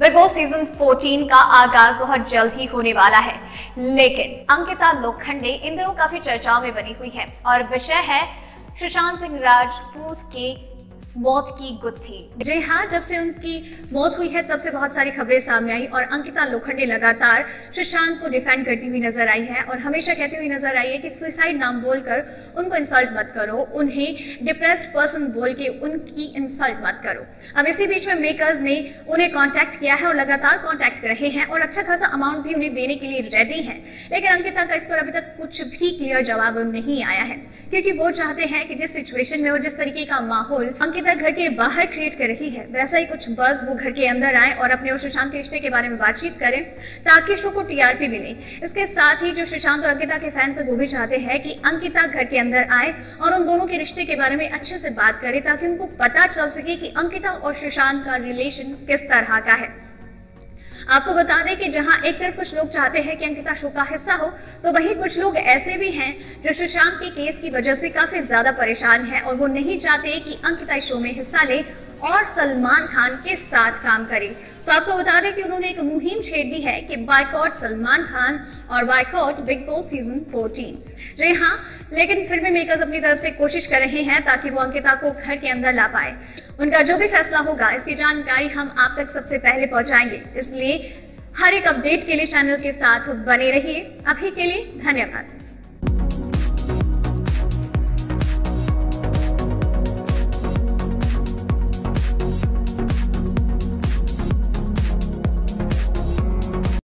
Boss season 14 का आगाज़ बहुत जल्द ही होने वाला है। लेकिन अंकिता लोखंडे इन दिनों काफ़ी चर्चाओं में बनी हुई है। और विषय है, सुशांत सिंह राजपूत के मौत की गुत्थी। जी हाँ जब से उनकी मौत हुई है, तब से बहुत सारी खबरें सामने आई और अंकिता लोखंडे लगातार सुशांत को डिफेंड करती हुई नज़र आई है और हमेशा कहती हुई नज़र आई है कि सुसाइड नाम बोलकर उनको इंसल्ट मत करो, उन्हें डिप्रेस्ड पर्सन बोल के उनकी इंसल्ट मत करो। अब इसी बीच में मेकर्स ने उन्हें कॉन्टैक्ट किया है और लगातार कॉन्टैक्ट रहे हैं और अच्छा खासा अमाउंट भी उन्हें देने के लिए रेडी है। लेकिन अंकिता का इस पर अभी तक कुछ भी क्लियर जवाब नहीं आया है, क्योंकि वो चाहते हैं कि जिस सिचुएशन में और जिस तरीके का माहौल अंकिता अंकिता घर के बाहर क्रिएट कर रही है। वैसा ही कुछ बस वो घर के अंदर आए और अपने और सुशांत के रिश्ते के बारे में बातचीत करें, ताकि शो को टीआरपी मिले। इसके साथ ही जो सुशांत और अंकिता के फैंस है, वो भी चाहते हैं कि अंकिता घर के अंदर आए और उन दोनों के रिश्ते के बारे में अच्छे से बात करें, ताकि उनको पता चल सके कि अंकिता और सुशांत का रिलेशन किस तरह का है। आपको बता दें कि जहाँ एक तरफ़ कुछ लोग चाहते हैं कि अंकिता शो का हिस्सा हो तो वहीं कुछ लोग ऐसे भी हैं जो सुशांत के केस की वजह से काफ़ी ज़्यादा परेशान हैं और वो नहीं चाहते कि अंकिता शो में हिस्सा ले। और सलमान खान के साथ काम करे। तो आपको बता दें कि उन्होंने एक मुहिम छेड़ दी है कि बाइकआउट सलमान खान और बाइकआउट बिग बॉस सीज़न 14 जी हाँ लेकिन भी मेकर्स अपनी तरफ़ से कोशिश कर रहे हैं ताकि वो अंकिता को घर के अंदर ला पाए। उनका जो भी फैसला होगा, इसकी जानकारी हम आप तक सबसे पहले पहुंचाएँगे। इसलिए हर एक अपडेट के लिए चैनल के साथ बने रहिए। अभी के लिए धन्यवाद।